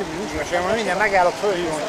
is. Most én majd mindjárt megállok, fölhívom.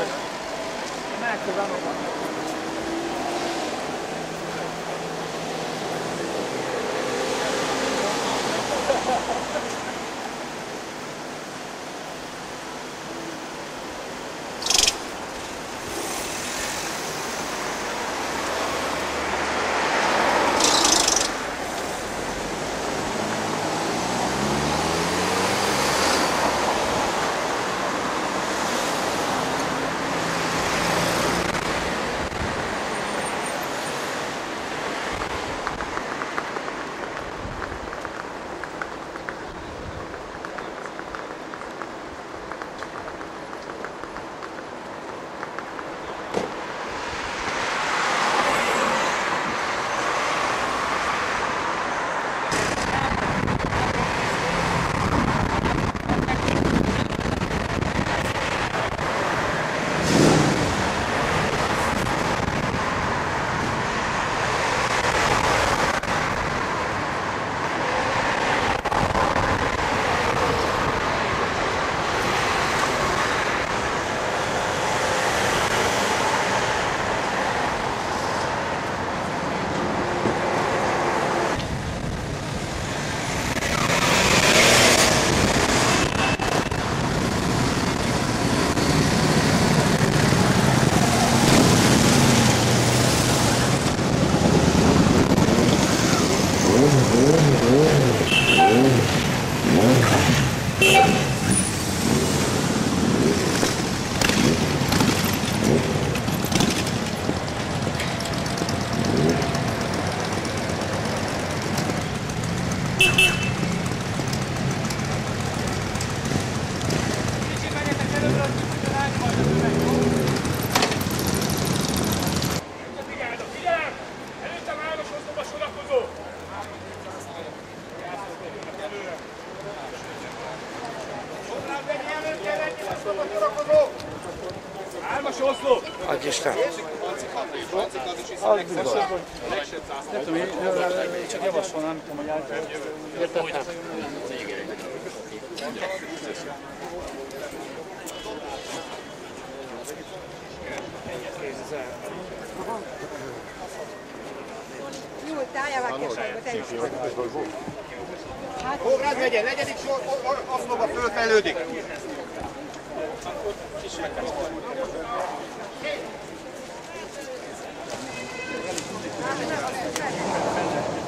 Órád megye, negyedik sor, aszlóba fölfelődik.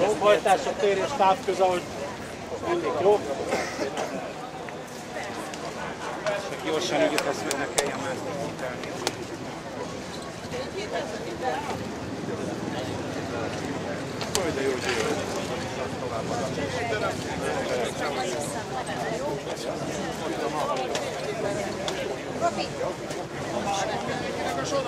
Jobbhajtás a tér és táv köz, ahogy mindig, jó? Csak gyorsan így azt hogy ne kelljen már kitelni. Hogy de jó, hogy jó. Hajtásra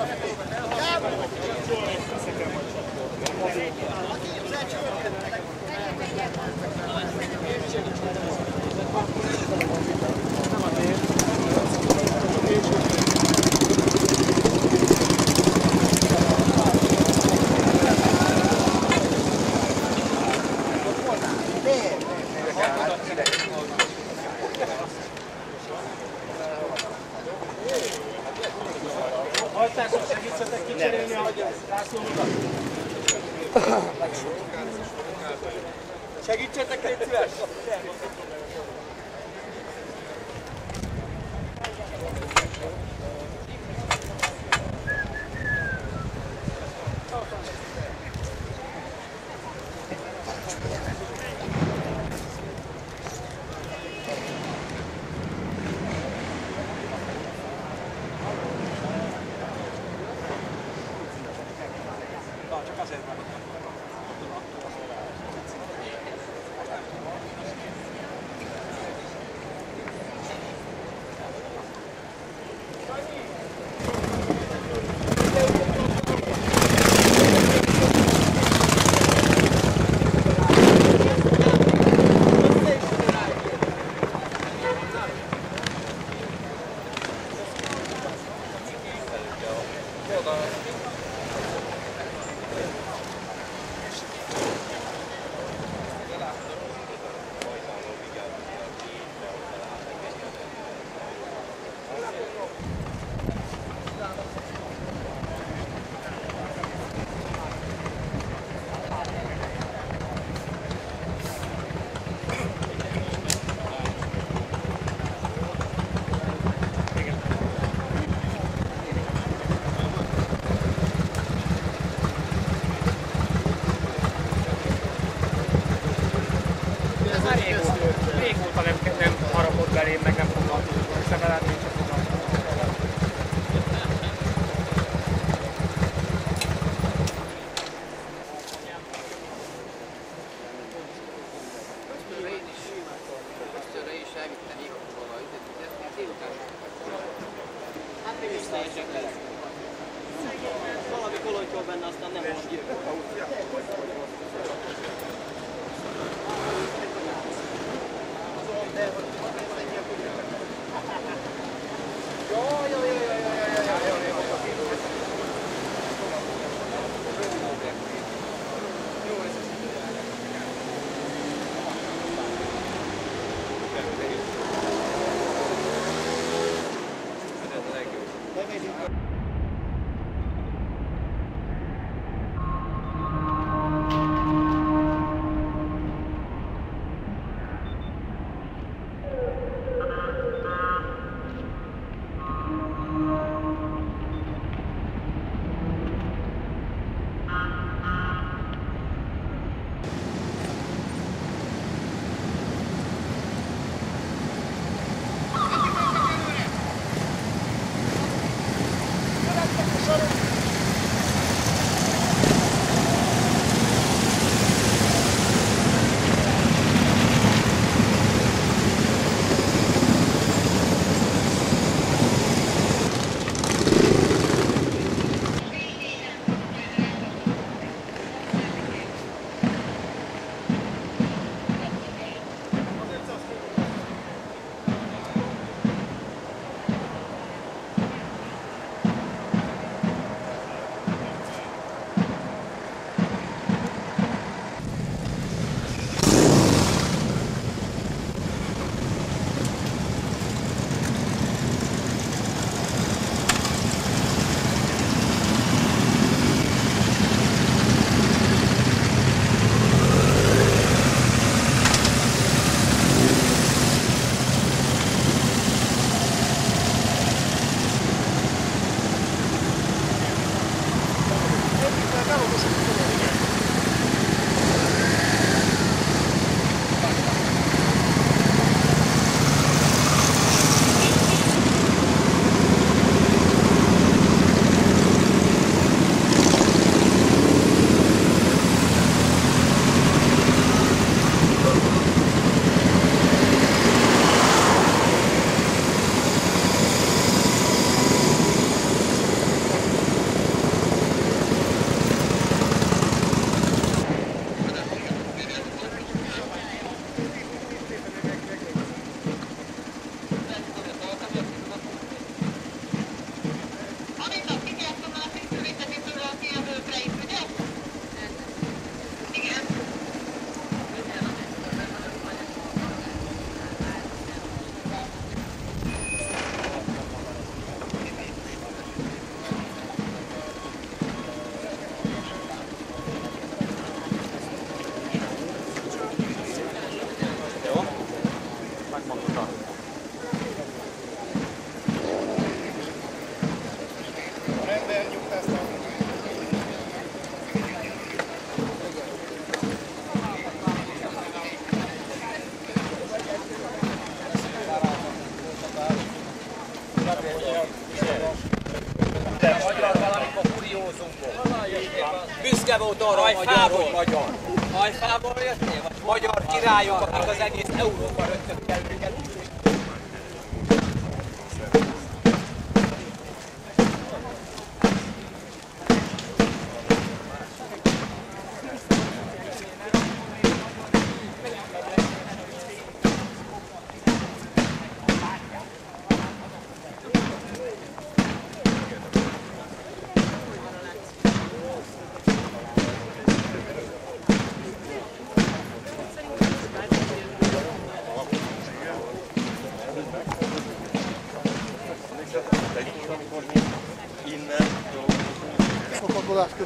Büszke volt arra, hogy magyar, hogy magyar. Hajfából jöttél? Vagy magyar királyok, akik az egész Európa rögtön őket.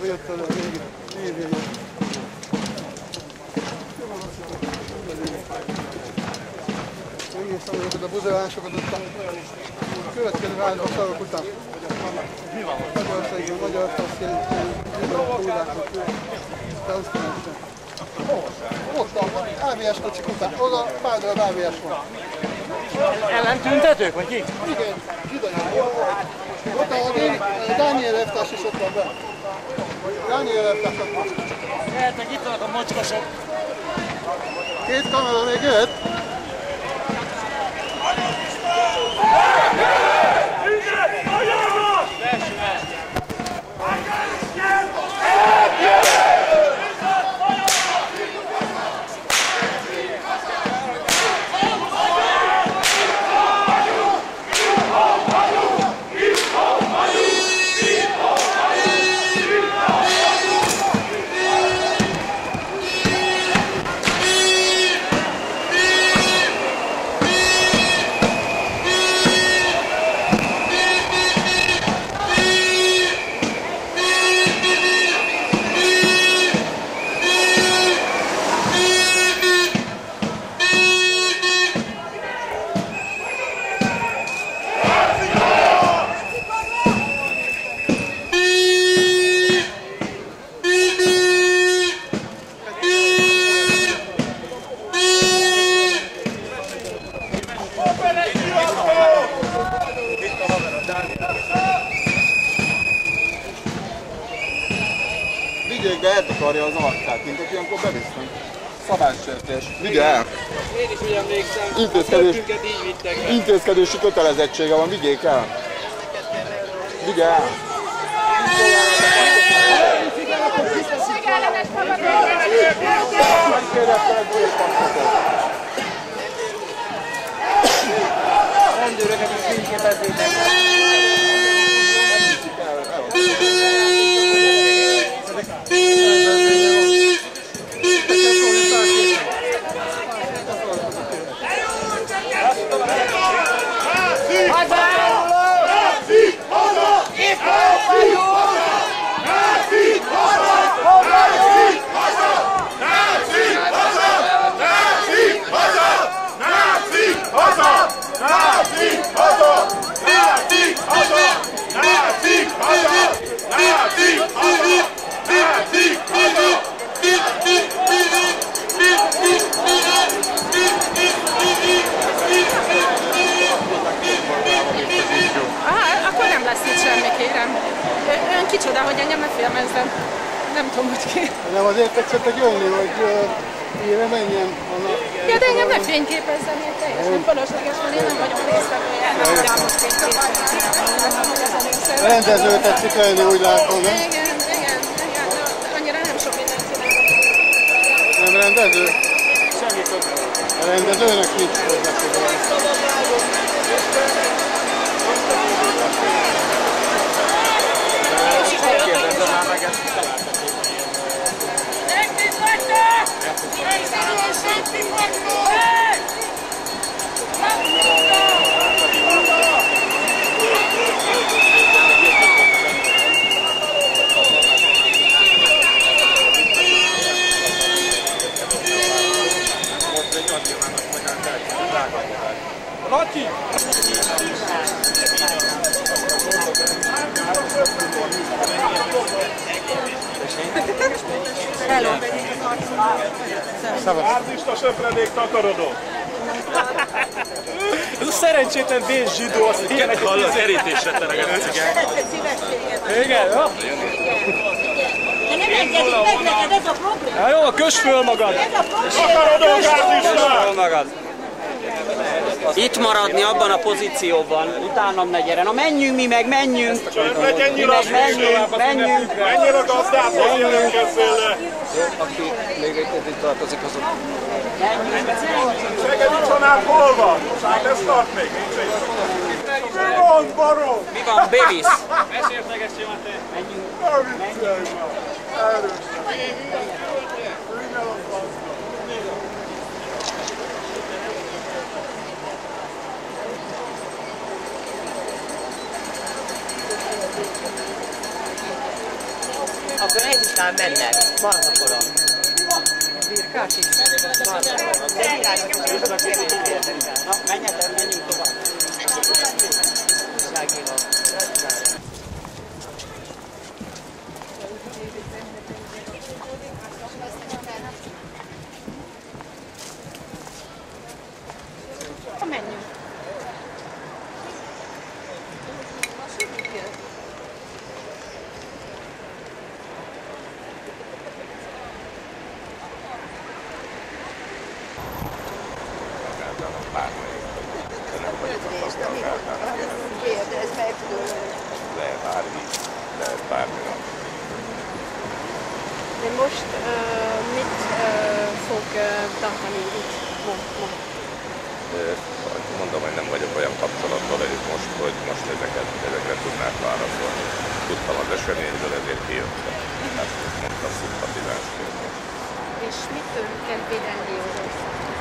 Jött a régi névjegyek. Megnéztem azokat a buzerásokat, aztán a következő három szarok után. Magyarországon, magyar passzjent, magyar túlákat, de azt nem Ott, futottam, AVS kocsik után, oda pár darab AVS van. Ellentüntetők, vagy ki? Igen, zsidai. Ott a Dániel elvtárs is ott van be. Van. Jöhetnek itt vannak a mocskosok. Két kamera még jöhet. Szabálysértés. Vigye el! Én is úgy emlékszem, Intézkedés, így vittek be. intézkedési kötelezettsége van, vigyék el! Vigye el! Rendőröket is fényképezzétek. Aha, akkor nem lesz itt semmi, kérem. Ö- Ön kicsoda, hogy engem ne filmezzen. Nem tudom, hogy ki. Nem azért tetszettek jönni, hogy ére menjen annak. Ja, de engem ne fényképezzen, én teljesen fölösleges, mert én nem vagyok résztvevője. Nem a nőszer. Rendező tetszik lenni, úgy látom, nem? Igen, igen, igen. Annyira nem sok mindent csinálok. Nem rendező? Semmi A rendezőnek nincs hozzáférés. Laci! Árdista söpredék takarodó. Ez a szerencsétlen vén zsidó, azt ilyenek Hallod, kerítésre tereget a cigány. Igen, jó? De nem engedik meg neked, ez a probléma. Hát jó, kös föl magad! Ez a probléma. Takarodó gárdista! magad. Itt maradni abban a pozícióban, utánam ne gyere. Na menjünk mi meg, menjünk! Legyen Mi meg menjünk, menjünk! Menjél a gazdához, jelentkezzél le! Szegedi család hol van? Hát ez tart még, nincs egy. Mi van, barom? Mi van, Bélis? Menjünk! Ne viccelj már! Erős. Akkor egy után mennek. Marhakoron. Birkás is. Marhakoron. De világos, hogy a kevés érdekel. Na, menjetek, menjünk tovább. Újságíró. bármelyik. De nem vagyok a Nézd, ami szakáltál. de ez meg tudom. Lehet árvíz, lehet bármi. De most uh, mit uh, fog uh, tartani itt ma? ma? Mondom, hogy nem vagyok olyan kapcsolatban velük most, hogy most ezeket, ezekre tudnák válaszolni. Tudtam az eseményről, ezért kijöttem. Hát mondtam szimpatizánsként. És mitől kell védeni az országot?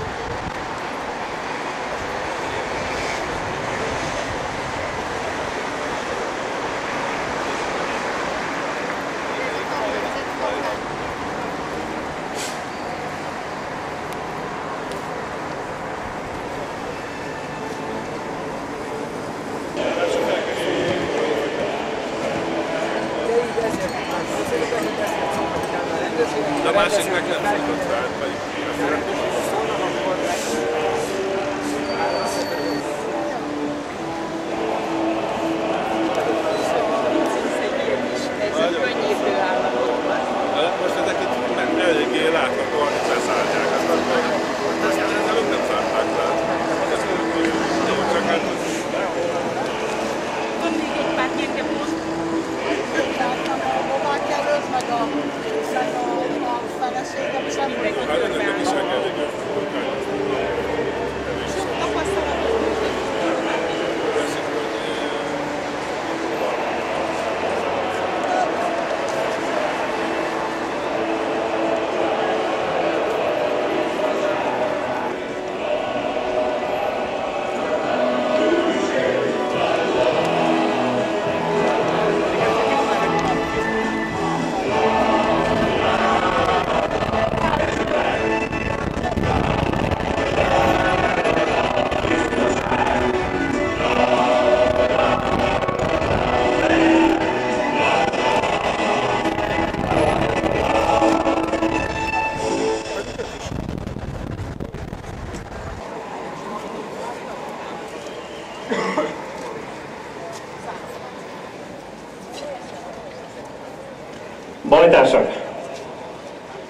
Bajtársak!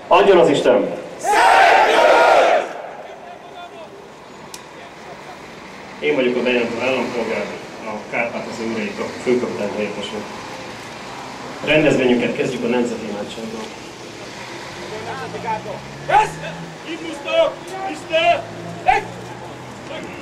Adjon az Isten! Én vagyok a bejelentő állampolgár, a Kárpátasz Űrei főkapitány helyettes. Rendezvényünket kezdjük a Nemzeti Imádsággal. Indultok! Isten! Egy! Isten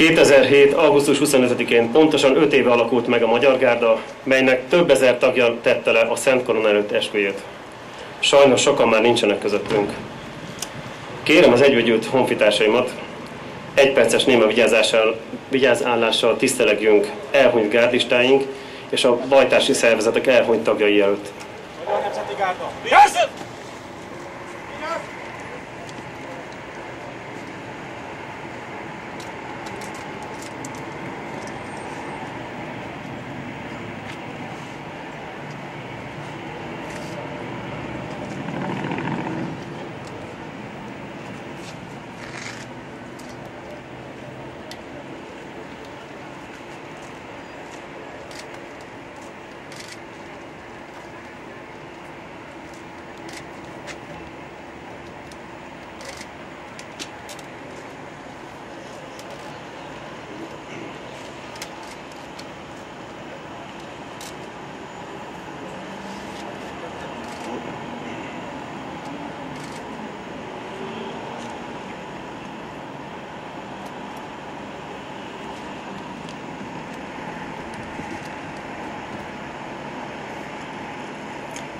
2007. augusztus 25-én pontosan 5 éve alakult meg a Magyar Gárda, melynek több ezer tagja tette le a Szent Korona előtt esküjét. Sajnos sokan már nincsenek közöttünk. Kérem az egyvegyült honfitársaimat, egy perces néma vigyázállással tisztelegjünk elhunyt gárdistáink és a bajtársi szervezetek elhunyt tagjai előtt. Magyar Nemzeti Gárda. Vigyázz!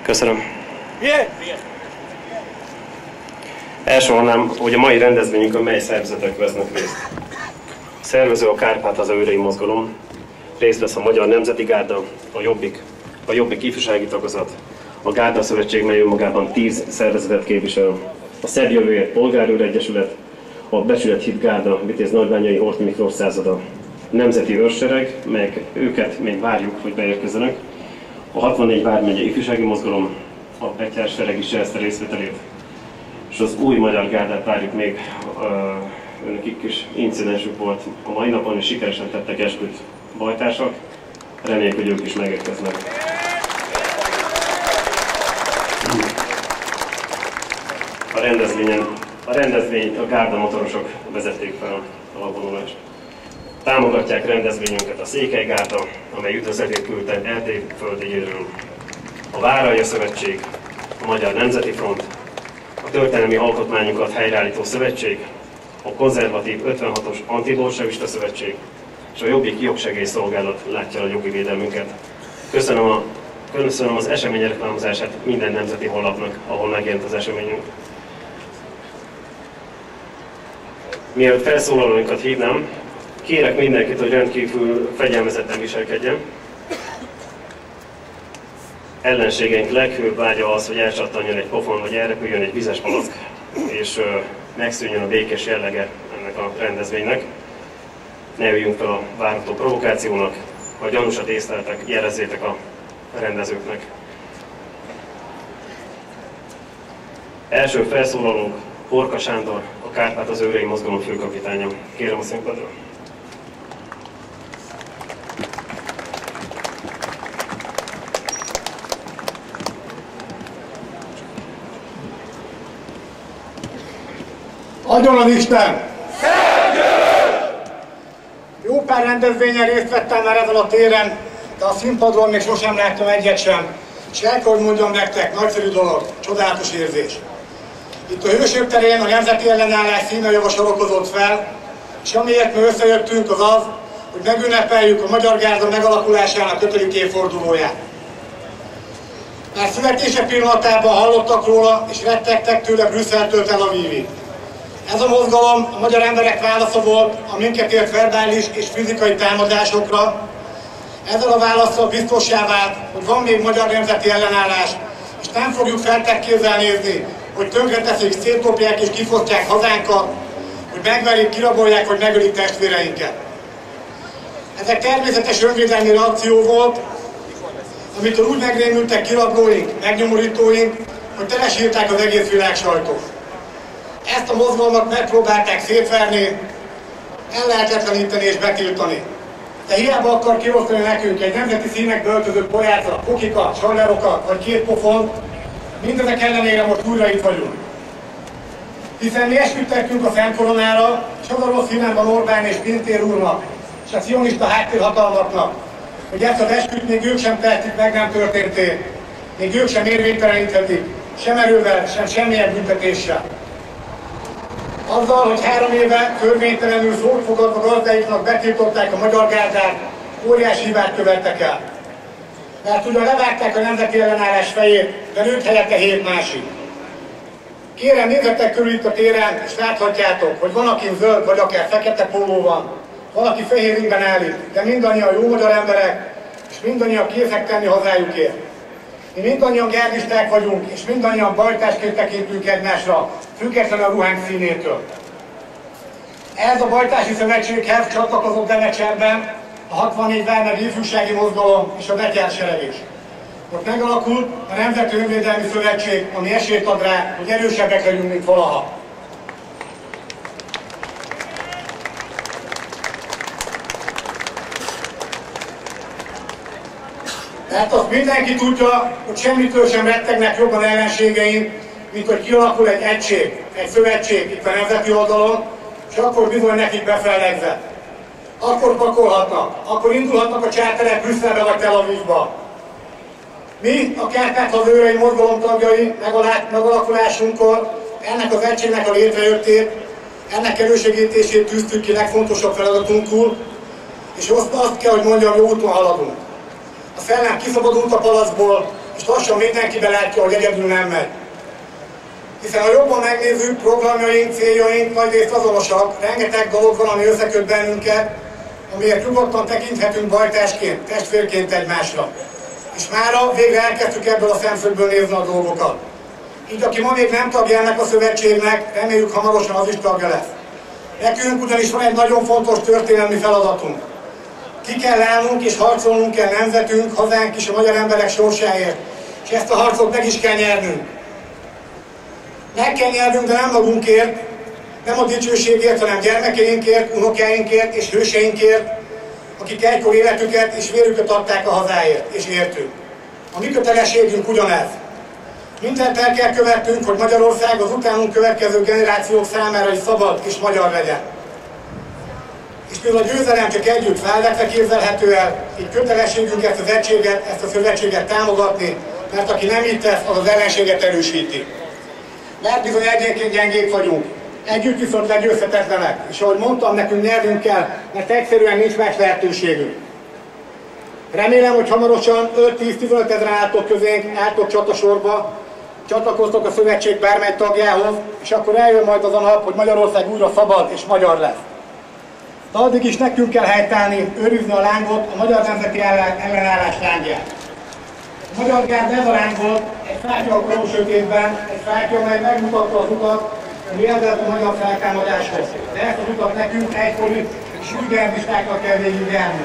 Köszönöm. Elsorolnám, hogy a mai rendezvényünkön mely szervezetek vesznek részt. A szervező a Kárpát az Őrei Mozgalom, részt vesz a Magyar Nemzeti Gárda, a Jobbik, a Jobbik ifjúsági tagozat, a Gárda Szövetség, mely önmagában 10 szervezetet képvisel, a Szebb Jövőért Polgárőr Egyesület, a Becsület Hit Gárda, Vitéz Nagybányai Horti Miklós százada, a Nemzeti Őrsereg, melyek őket még várjuk, hogy beérkezzenek, a 64 vármegye ifjúsági mozgalom, a Betyár sereg is jelezte részvételét, és az új magyar gárdát várjuk még, önökik is incidensük volt a mai napon, és sikeresen tettek esküt bajtársak, reméljük, hogy ők is megérkeznek. A rendezvényen, a rendezvény a gárda motorosok vezették fel a vonulást. Támogatják rendezvényünket a Székelygárda, amely üdvözletét küldte LT földjéről, a Váralja Szövetség, a Magyar Nemzeti Front, a Történelmi Alkotmányunkat Helyreállító Szövetség, a Konzervatív 56-os Antibolsevista Szövetség és a Jobbik Jogsegély Szolgálat látja a jogi védelmünket. Köszönöm, a, köszönöm az esemény reklámozását minden nemzeti honlapnak, ahol megjelent az eseményünk. Mielőtt felszólalóinkat hívnám, kérek mindenkit, hogy rendkívül fegyelmezetten viselkedjen. Ellenségeink leghőbb vágya az, hogy elcsattanjon egy pofon, vagy elrepüljön egy vizes palack, és ö, megszűnjön a békés jellege ennek a rendezvénynek. Ne üljünk fel a várható provokációnak, ha gyanúsat észleltek, jelezzétek a rendezőknek. Első felszólalónk Horka Sándor, a Kárpát az Őrei Mozgalom főkapitánya. Kérem a színpadra. Adjon az Isten! Jó pár rendezvényen részt vettem már ezen a téren, de a színpadról még sosem láttam egyet sem. És el kell, hogy mondjam nektek, nagyszerű dolog, csodálatos érzés. Itt a Hősök terén a Nemzeti Ellenállás színe javasolókozott fel, és amiért mi összejöttünk az az, hogy megünnepeljük a Magyar Gárda megalakulásának 5. évfordulóját. Már születése pillanatában hallottak róla, és rettegtek tőle Brüsszeltől Tel Avivig. Ez a mozgalom a magyar emberek válasza volt a minket ért verbális és fizikai támadásokra. Ezzel a válaszsal biztossá vált, hogy van még magyar nemzeti ellenállás, és nem fogjuk feltekkézzel nézni, hogy tönkreteszik, szétkopják és kifosztják hazánkat, hogy megverik, kirabolják, hogy megölik testvéreinket. Ez egy természetes önvédelmi reakció volt, amitől úgy megrémültek kirablóink, megnyomorítóink, hogy telesírták az egész világ sajtót. Ezt a mozgalmat megpróbálták szétverni, ellehetetleníteni és betiltani. De hiába akar kiosztani nekünk egy nemzeti színekbe öltöző pojáca, kokikat, sallerokat vagy két pofont, mindezek ellenére most újra itt vagyunk. Hiszen mi esküdtettünk a Szent Koronára, és az a rossz hírem van Orbán és Pintér úrnak, és a cionista háttérhatalmaknak, hogy ezt az esküt még ők sem tehetik meg nem történté, még ők sem érvényteleníthetik, sem erővel, sem semmilyen büntetéssel. Azzal, hogy három éve törvénytelenül szót fogadva gazdáiknak betiltották a magyar gárdát, óriási hibát követtek el. Mert ugyan levágták a nemzeti ellenállás fejét, de nőtt helyette hét másik. Kérem, nézzetek körül itt a téren, és láthatjátok, hogy van, aki zöld, vagy akár fekete póló van, valaki fehér ingben állít, de mindannyian jó magyar emberek, és mindannyian készek tenni hazájukért. Mi mindannyian gárdisták vagyunk, és mindannyian bajtásként tekintünk egymásra, függetlenül a ruhánk színétől. Ez a Bajtási Szövetséghez csatlakozott Devecserben a 64 Vármeg Ifjúsági Mozgalom és a Betyársereg is. Ott megalakult a Nemzeti Önvédelmi Szövetség, ami esélyt ad rá, hogy erősebbek legyünk, mint valaha. Tehát azt mindenki tudja, hogy semmitől sem rettegnek jobban ellenségeink, mint hogy kialakul egy egység, egy szövetség itt a nemzeti oldalon, és akkor bizony nekik befellegzett. Akkor pakolhatnak, akkor indulhatnak a csáterek Brüsszelbe vagy Tel Avivba. Mi, a Kárpát hazőrei mozgalom tagjai megalakulásunkkor ennek az egységnek a létrejöttét, ennek erősegítését tűztük ki legfontosabb feladatunkul, és azt, azt kell, hogy mondjam, jó úton haladunk. A szellem kiszabadult a palacból, és lassan mindenki belátja, hogy egyedül nem megy. Hiszen ha jobban megnézzük, programjaink, céljaink nagyrészt azonosak, rengeteg dolog van, ami összeköt bennünket, amiért nyugodtan tekinthetünk bajtásként, testvérként egymásra. És mára végre elkezdtük ebből a szemszögből nézni a dolgokat. Így aki ma még nem tagja ennek a szövetségnek, reméljük hamarosan az is tagja lesz. Nekünk ugyanis van egy nagyon fontos történelmi feladatunk. Ki kell állnunk és harcolnunk kell nemzetünk, hazánk és a magyar emberek sorsáért. És ezt a harcot meg is kell nyernünk. Meg kell nyernünk, de nem magunkért, nem a dicsőségért, hanem gyermekeinkért, unokáinkért és hőseinkért, akik egykor életüket és vérüket adták a hazáért, és értünk. A mi kötelességünk ugyanez. Mindent el kell követnünk, hogy Magyarország az utánunk következő generációk számára is szabad és magyar legyen. És mivel a győzelem csak együtt vállakra képzelhető el, így kötelességünk ezt az egységet, ezt a szövetséget támogatni, mert aki nem itt tesz, az az ellenséget erősíti. Mert bizony egyenként gyengék vagyunk, együtt viszont legyőzhetetlenek. És ahogy mondtam, nekünk nyernünk kell, mert egyszerűen nincs más lehetőségünk. Remélem, hogy hamarosan 5-10-15 ezeren álltok közénk, álltok csatasorba, csatlakoztok a szövetség bármely tagjához, és akkor eljön majd az a nap, hogy Magyarország újra szabad és magyar lesz. De addig is nekünk kell helytállni, őrizni a lángot, a magyar nemzeti ellenállás lángját. A magyar gárd ez a láng volt, egy koró sötétben, egy fákja, amely megmutatta az utat, ami a magyar feltámadáshoz. De ezt az utat nekünk egykori sűrgárdistákkal kell végigjárni.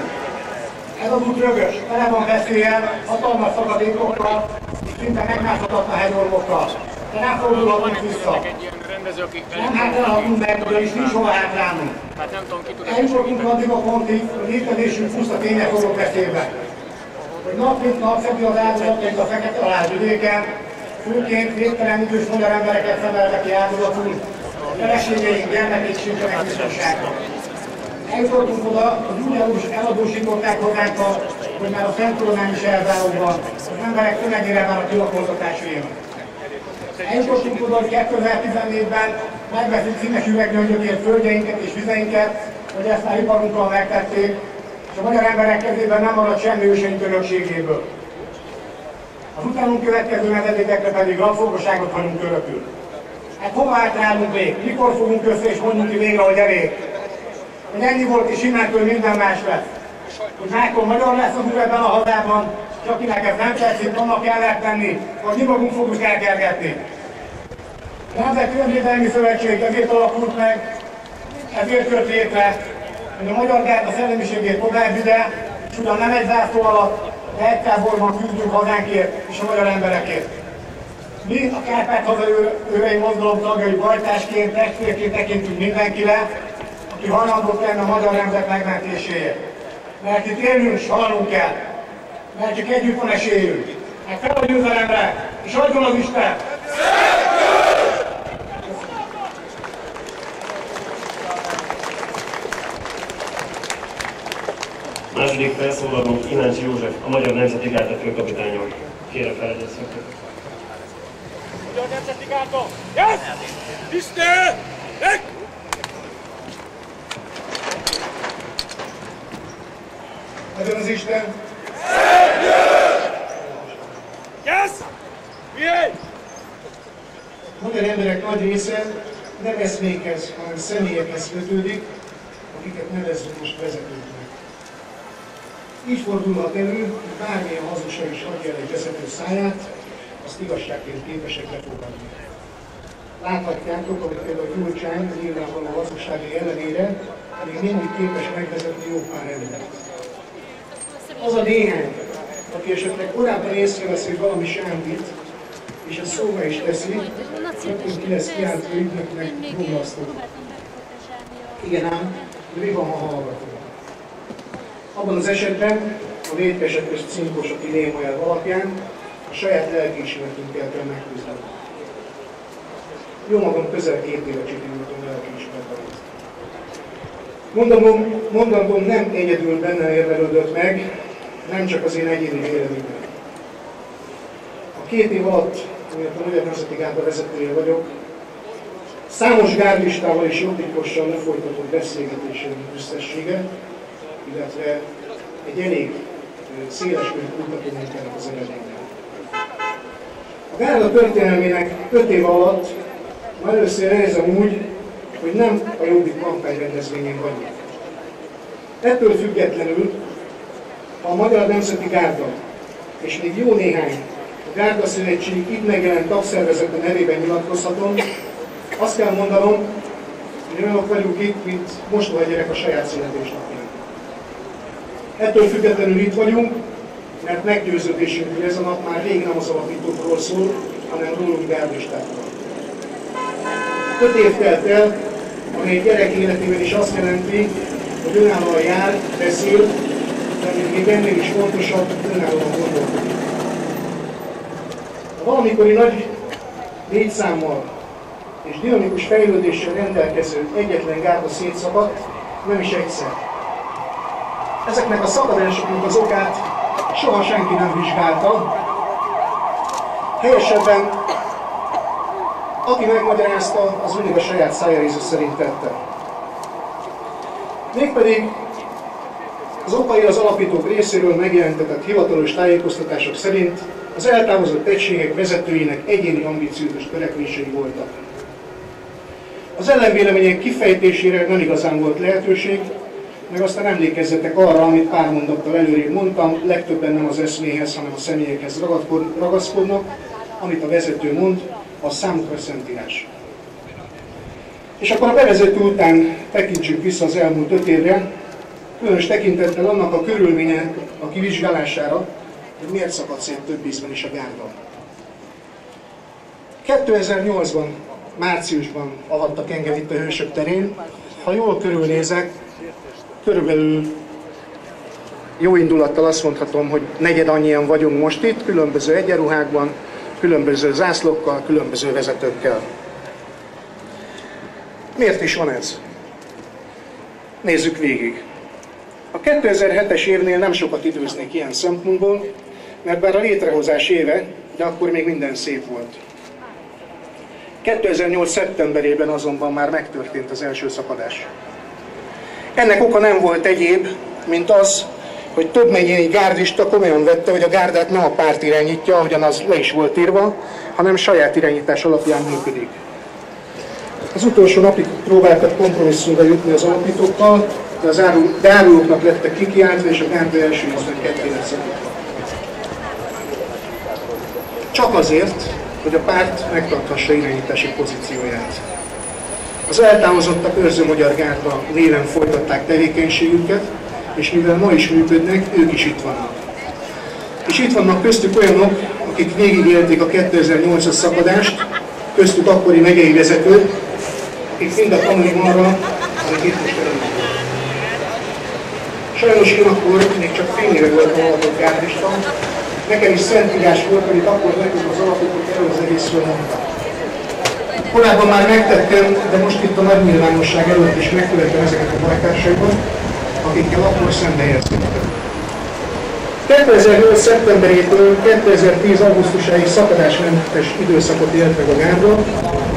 Ez az út rögös, tele van veszélyen, hatalmas szakadékokkal, és szinte megmászhatatlan hegyormokkal. De nem fordulhatunk vissza. Nem hátrálhatunk meg, ugyanis nincs hova hátrálnunk. Eljutottunk addig a pontig, hogy létezésünk puszta tények forró veszélybe. Hogy nap mint nap szedi az áldozatként a fekete alázsvidéken, főként végtelen idős magyar embereket szemelte ki áldozatul, a feleségeink, gyermekeik sincsenek biztonságban. Eljutottunk oda, hogy úgy eladósították hozzánk, hogy már a Szentkoromán is elzárulva, az emberek tömegére már a kilakoltatás jön. Eljutottunk oda, hogy 2014-ben megveszik színes üveggyöngyökért földjeinket és vizeinket, hogy ezt már iparunkkal megtették, és a magyar emberek kezében nem maradt semmi őseink örökségéből. Az utánunk következő nemzedékekre pedig rabszolgaságot hagyunk örökül. Hát hova átállunk még? Mikor fogunk össze és mondjuk ki végre, hogy elég? Hogy ennyi volt és innentől minden más lesz. Hogy Mákon magyar lesz az úr ebben a hazában, és akinek ez nem tetszik, annak kellett tenni, hogy mi magunk fogunk elkergetni. A Nemzeti Önvédelmi Szövetség ezért alakult meg, ezért jött létre, hogy a magyar gárda szellemiségét tovább vigye, és ugyan nem egy zászló alatt, de egy táborban küzdünk hazánkért és a magyar emberekért. Mi a Kárpát hazaőrei mozgalom tagjai bajtásként, testvérként tekintünk mindenkire, aki hajlandó lenne a magyar nemzet megmentéséért. Mert itt élnünk és halnunk kell. Mert csak együtt van esélyünk. Hát fel a győzelemre, és adjon az Isten! Második felszólalónk Ináncsi József, a Magyar Nemzeti Gárda főkapitánya. Kérem felegyezzük. Magyar Nemzeti Gárda! Yes! Tisztelet! Legyen az Isten! Yes! Miért? Magyar emberek nagy része nem eszmékhez, hanem személyekhez kötődik, akiket nevezzük most vezetőknek. Így fordulhat elő, hogy bármilyen hazugság is adja el egy vezető száját, azt igazságként képesek lefogadni. Láthatjátok, hogy például Gyurcsány nyilvánvaló hazugságai ellenére még mindig képes megvezetni jó pár embert. Az a néhány, aki esetleg korábban észreveszi, hogy valami sántít, és ezt szóba is teszi, rögtön ki lesz kiáltva ügynöknek romlasztó. Igen ám, mi van, ha hallgatunk? Abban az esetben a vétkesek és cinkosok idémajel alapján a saját lelkiismeretünkkel kell megküzdeni. Jó magam közel két éve csitultam lelkiismeretemet. Mondom, mondom, nem egyedül bennem érvelődött meg, nem csak az én egyéni véleményem. A két év alatt, miért a Magyar Nemzeti Gárda vezetője vagyok, számos gárdistával és jobbikossal lefolytatott beszélgetésünk összessége, illetve egy elég széles körű kutatómunkának az eredménye. A Gárda történelmének öt év alatt ma először érzem úgy, hogy nem a Jobbik kampányrendezvényén vagyunk. Ettől függetlenül, a Magyar Nemzeti Gárda és még jó néhány a Gárda Szövetség itt megjelent tagszervezete nevében nyilatkozhatom, azt kell mondanom, hogy olyanok vagyunk itt, mint mostoha gyerek a saját születésnapján. Ettől függetlenül itt vagyunk, mert meggyőződésünk, hogy ez a nap már rég nem az alapítókról szól, hanem rólunk gárdistákról. Öt év telt el, ami egy gyerek életében is azt jelenti, hogy önállóan jár, beszél, de még ennél is fontosabb, önállóan gondolkodik. A valamikori nagy létszámmal és dinamikus fejlődéssel rendelkező egyetlen gárda szétszakadt, nem is egyszer. Ezeknek a szakadásoknak az okát soha senki nem vizsgálta. Helyesebben, aki megmagyarázta, az mindig a saját szájaréze szerint tette. Mégpedig az okai az alapítók részéről megjelentetett hivatalos tájékoztatások szerint az eltávozott egységek vezetőinek egyéni ambiciózus törekvései voltak. Az ellenvélemények kifejtésére nem igazán volt lehetőség, meg aztán emlékezzetek arra, amit pár mondattal előrébb mondtam, legtöbben nem az eszméhez, hanem a személyekhez ragaszkodnak, amit a vezető mond, a számukra szentírás. És akkor a bevezető után tekintsük vissza az elmúlt öt évre, különös tekintettel annak a körülménye a kivizsgálására, hogy miért szakadt szét több ízben is a gárda. 2008-ban, márciusban avattak engem itt a Hősök terén. Ha jól körülnézek, körülbelül jó indulattal azt mondhatom, hogy negyed annyian vagyunk most itt, különböző egyenruhákban, különböző zászlókkal, különböző vezetőkkel. Miért is van ez? Nézzük végig. A 2007-es évnél nem sokat időznék ilyen szempontból, mert bár a létrehozás éve, de akkor még minden szép volt. 2008. szeptemberében azonban már megtörtént az első szakadás. Ennek oka nem volt egyéb, mint az, hogy több megyei gárdista komolyan vette, hogy a gárdát nem a párt irányítja, ahogyan az le is volt írva, hanem saját irányítás alapján működik. Az utolsó napig próbáltak kompromisszumra jutni az alapítókkal, de az árulóknak lettek kikiáltva, és a gárda első osztály ketté. Csak azért, hogy a párt megtarthassa irányítási pozícióját. Az eltávozottak őrző magyar gárda néven folytatták tevékenységüket, és mivel ma is működnek, ők is itt vannak. És itt vannak köztük olyanok, akik végigélték a 2008-as szakadást, köztük akkori megyei vezetők, akik mind a tanulmányra, amik itt most elmondják. Sajnos én akkor még csak fél éve voltam gárdista, nekem is szentírás volt, amit akkor nekünk az alapítók erről az egészről mondtak. Korábban már megtettem, de most itt a nagy nyilvánosság előtt is megkövettem ezeket a bajtársaimon, akikkel akkor szembejelzünk. 2008. szeptemberétől 2010. augusztusáig szakadásmentes időszakot élt meg a gárda,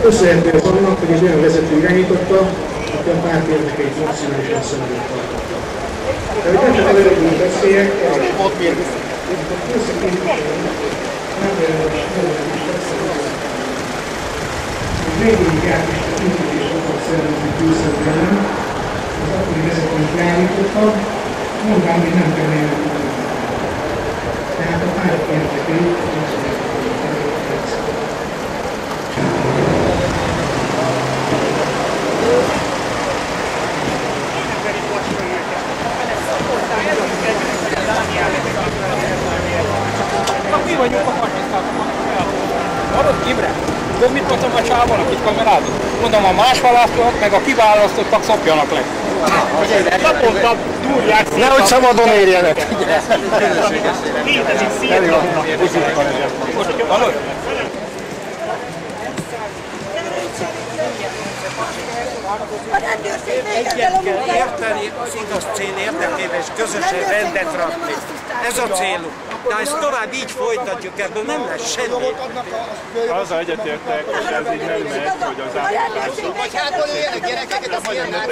összehető az annak, hogy egy olyan vezető irányította, aki a párt érdekeit maximálisan szem előtt tartotta. De hogy ne csak az eredmény beszéljek, ott nem beszélni. Végig a tüntetés akar szervezni külszakban, az akkori vezetők beállítottak, mondván, hogy nem eljutatni. Tehát a pályák érdekeit, az Mi vagyunk a Hallod Imre? Tudod mit mondtam a csávon, akit kamerázok? Mondom, a más választóak meg a kiválasztottak szopjanak le. Naponta gyúrják. Nehogy szabadon érjenek. Hallod? Egyet kell érteni az igaz cél érdekében, és közösen rendet rakni. Ez a célunk. De ezt tovább így folytatjuk, ebből nem lesz semmi. Azzal egyetértek, hogy ez így nem megy, hogy az állítások. Vagy hátból éljenek gyerekeket, azt ilyen Lehet,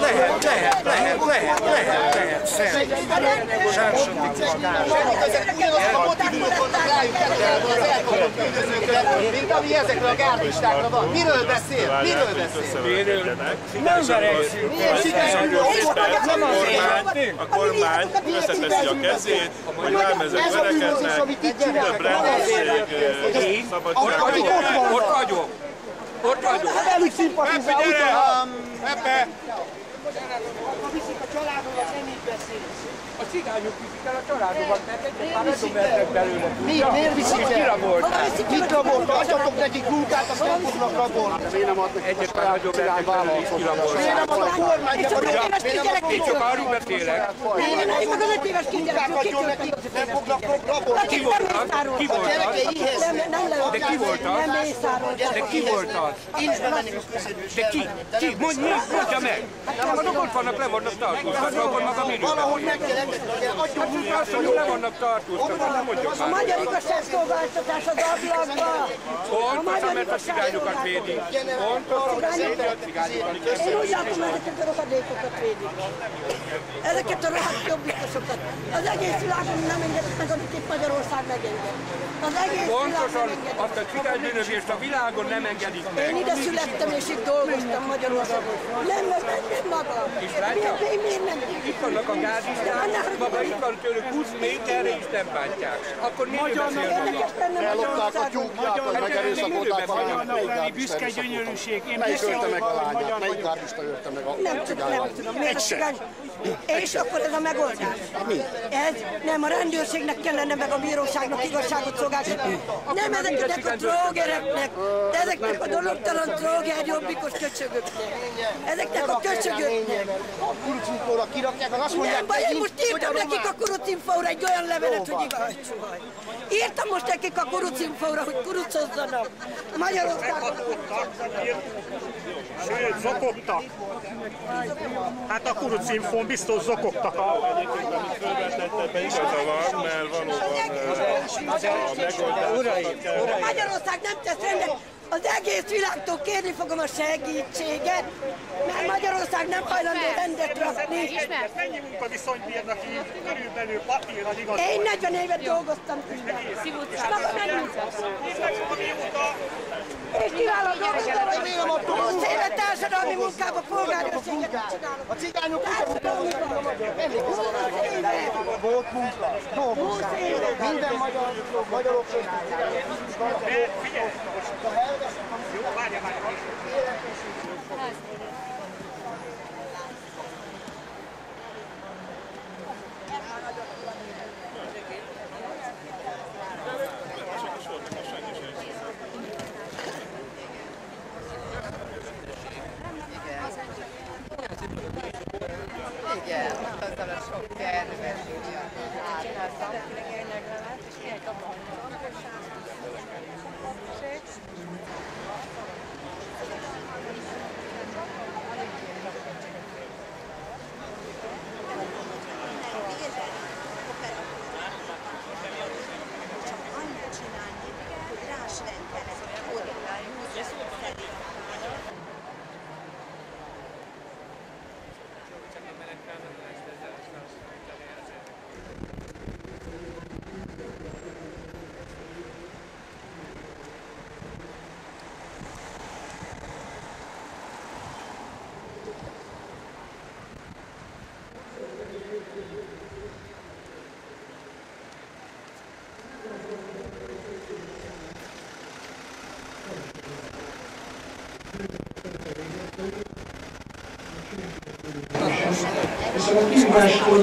lehet, lehet, lehet, lehet, lehet, szerintem. Elterelve az elkapott mint ami ezekre a gárdistákra van. Miről beszél? Miről beszél? Nem verekszünk. A kormány összeteszi a kezét, hogy nem ezek verekednek, több rendőrség, szabadság. Ott vagyok. Ott vagyok. Velük szimpatizál, Pepe! Ha viszik a családról, az nem így beszél. A cigányok viszik el a családokat, mert egyet már ledomertek belőle. Mi, miért viszik el? Kirabolták. Mit raboltak? Adjatok nekik munkát, azt nem fognak rabolni. Miért nem adnak Egyet már ledomertek belőle, és kirabolták. Miért nem ad a kormány? Én csak arról beszélek. Munkákat adjon nekik, nem fognak rabolni. Ki volt az? Ki volt az? De ki volt az? De ki volt az? Nincs bemenni a közérvés. De ki? Ki? Mondj, mondja meg! Azok ott vannak, le vannak tartóztatva, akkor maga miről Valahogy meg kell adjunk munkát. Azt mondjuk, le vannak tartóztatva, nem mondjuk A már. magyar igazságszolgáltatás az ablakban. Pontosan, mert a cigányokat védik. Pontosan, mert a cigányokat Én úgy látom, ezeket a rohadékokat védik. Ezeket a rohadt jobbikosokat. Az egész világon nem engedik meg, amit itt Magyarország megenged. Az Pontosan azt a cigánybűnözést a világon nem engedik meg. Én ide születtem és itt dolgoztam Magyarországon. Nem, nem, nem, nem maga. És látja? Miért, miért, miért nem? Itt vannak a gárdisták, maga itt van tőlük 20 méterre is nem bántják. Akkor miről beszélnek? Érdekes lenne Magyarországon. Hát erőszakolták Magyarnak lenni büszke gyönyörűség. Én beszélek meg a lányát. Melyik gárdista ölte meg a Nem tudom, nem tudom. Miért a cigány? És akkor ez a megoldás. Ez nem a rendőrségnek kellene meg a bíróságnak igazságot szolgáltatni. Nem ezeknek a trógereknek, de ezeknek a dologtalan tróger jobbikos köcsögöknek. Ezeknek a köcsögöknek. A kurucinfóra kirakják, az azt mondják, Nem baj, én most írtam nekik a kurucinfóra egy olyan levelet, hogy igazság. Írtam most nekik a kurucinfóra, hogy kurucozzanak. Magyarországon Sőt, zokogtak. Hát a kurucinfón biztos zokogtak. A... Fölvetettetben igaza van, mert valóban a megoldás... Magyarország nem tesz rendet, az egész világtól kérni fogom a segítséget, mert Magyarország nem hajlandó rendet rakni. Mennyi munkaviszonyt bírnak így körülbelül papíron igaz? Én 40 évet dolgoztam külön. És maga megmutatom. És kiváló dolgoztam, hogy 20 éve társadalmi munkába csinálok. A cigányok Társadalmiban. 20 éve. volt munka, dolgozták. Minden magyar, magyarok Figyelj! Jó, Ja, der war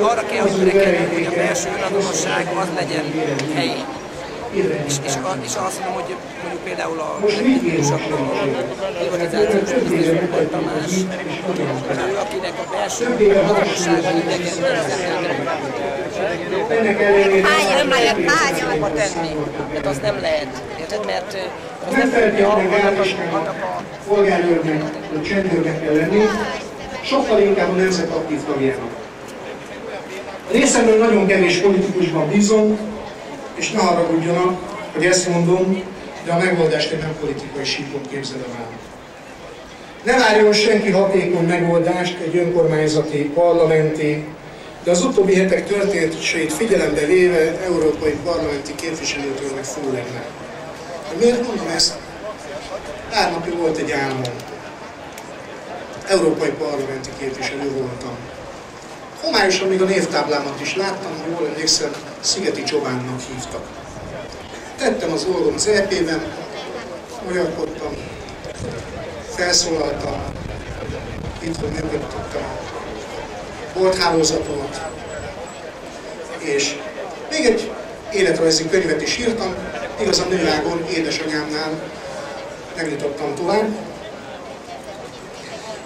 arra kell, hogy törekedjünk, hogy a belső önazonosság az legyen helyi. És, és, és azt mondom, hogy mondjuk például a legkritikusabb a biztos volt Tamás, ő, akinek a belső önazonossága idegen nem lehet hányalba tenni. Tehát az nem lehet. Érted? Mert az nem tudja annak a, a polgárőrnek, vagy csendőrnek kell lenni, sokkal inkább a nemzet aktív tagjának. Részemről nagyon kevés politikusban bízom, és ne haragudjanak, hogy ezt mondom, de a megoldást egy nem politikai síkon képzelem el. Ne várjon senki hatékony megoldást egy önkormányzati, parlamenti, de az utóbbi hetek történeteit figyelembe véve európai parlamenti képviselőtől meg főleg meg. De miért mondom ezt? Pár napja volt egy álmom. Európai parlamenti képviselő voltam. Homályosan még a névtáblámat is láttam, ha jól emlékszem, Szigeti Csobánnak hívtak. Tettem az orgom az EP-ben, magyarkodtam, felszólaltam, itt van megmutattam bolthálózatomat, és még egy életrajzi könyvet is írtam, igaz a nőágon édesanyámnál megnyitottam tovább,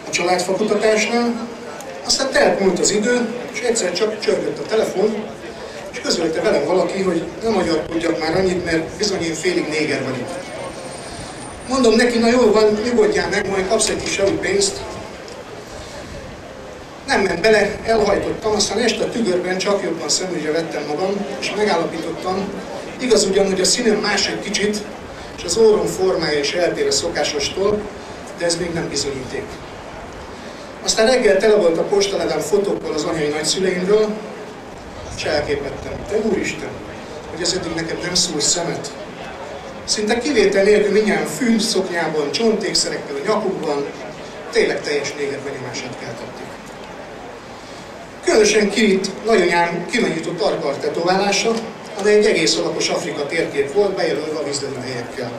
a családfakutatásnál, aztán telt múlt az idő, és egyszer csak csörgött a telefon, és közölte velem valaki, hogy nem magyarkodjak már annyit, mert bizony én félig néger vagyok. Mondom neki, na jó van, nyugodjál meg, majd kapsz egy kis pénzt. Nem ment bele, elhajtottam, aztán este a tügörben csak jobban szemügyre vettem magam, és megállapítottam, igaz ugyan, hogy a színem más egy kicsit, és az órom formája is eltér a szokásostól, de ez még nem bizonyíték. Aztán reggel tele volt a postaledem fotókkal az anyai nagyszüleimről, és elképettem. Te úristen, hogy ez eddig nekem nem szól szemet. Szinte kivétel nélkül minnyáján fűn szoknyában, csontékszerekkel a nyakukban, tényleg teljes néger benyomását keltették. Különösen kirit nagyanyám kinagyított arkar tetoválása, amely egy egész alapos Afrika térkép volt, bejelölve a helyekkel.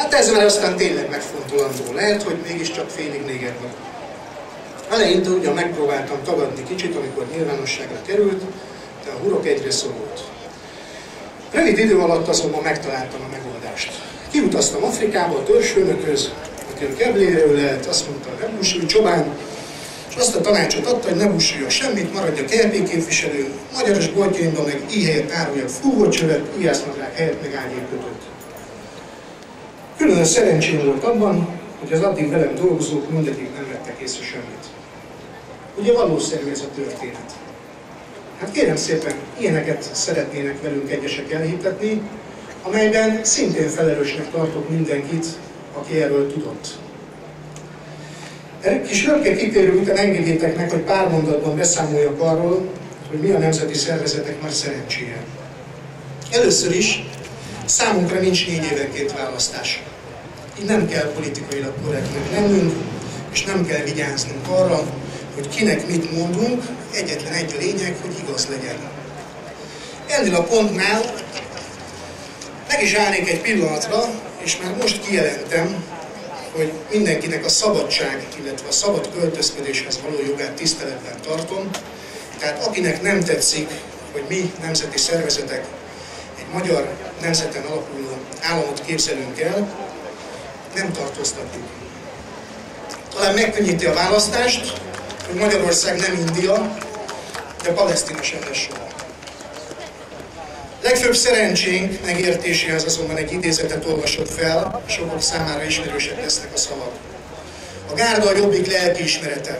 Hát ez már aztán tényleg megfontolandó. Lehet, hogy mégiscsak félig néger vagyok. Eleinte ugyan megpróbáltam tagadni kicsit, amikor nyilvánosságra került, de a hurok egyre szorult. Rövid idő alatt azonban megtaláltam a megoldást. Kiutaztam Afrikába a törzsfőnökhöz, aki a kebléről lehet, azt mondta, nem busulj Csobán, és azt a tanácsot adta, hogy ne busuljon semmit, maradja KLP képviselő, magyaros boltjaimban meg így helyett áruljak fúvócsövet, ijászmadrák helyett meg ágyékötőt. Különös szerencsém volt abban, hogy az addig velem dolgozók mindegyik nem vettek észre semmit. Ugye valószerű ez a történet. Hát kérem szépen, ilyeneket szeretnének velünk egyesek elhitetni, amelyben szintén felelősnek tartok mindenkit, aki erről tudott. Kis röpke kitérő után engedjétek meg, hogy pár mondatban beszámoljak arról, hogy mi a nemzeti szervezetek már szerencséje. Először is számunkra nincs négy évenként választás. Így nem kell politikailag korrektnek lennünk, és nem kell vigyáznunk arra, hogy kinek mit mondunk, egyetlen egy a lényeg, hogy igaz legyen. Ennél a pontnál meg is állnék egy pillanatra, és már most kijelentem, hogy mindenkinek a szabadság, illetve a szabad költözködéshez való jogát tiszteletben tartom. Tehát akinek nem tetszik, hogy mi nemzeti szervezetek egy magyar nemzeten alapuló államot képzelünk el, nem tartóztatjuk. Talán megkönnyíti a választást, hogy Magyarország nem India, de Palesztina sem lesz soha. Legfőbb szerencsénk megértéséhez azonban egy idézetet olvasott fel, sokak számára ismerősek lesznek a szavak. A gárda a jobbik lelkiismerete.